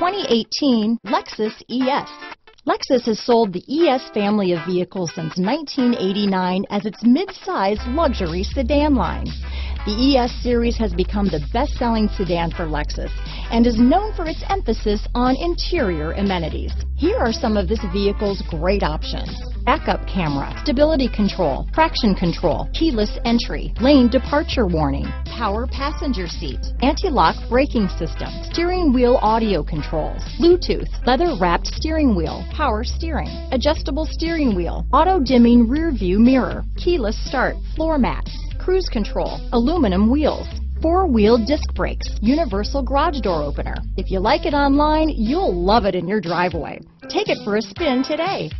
2018 Lexus ES. Lexus has sold the ES family of vehicles since 1989 as its mid-size luxury sedan line. The ES series has become the best-selling sedan for Lexus and is known for its emphasis on interior amenities. Here are some of this vehicle's great options. Backup camera, stability control, traction control, keyless entry, lane departure warning, power passenger seat, anti-lock braking system, steering wheel audio controls, Bluetooth, leather wrapped steering wheel, power steering, adjustable steering wheel, auto dimming rear view mirror, keyless start, floor mats, cruise control, aluminum wheels, four-wheel disc brakes, universal garage door opener. If you like it online, you'll love it in your driveway. Take it for a spin today.